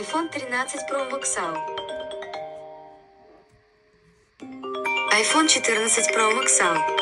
iPhone 13 Pro Max. iPhone 14 Pro Max.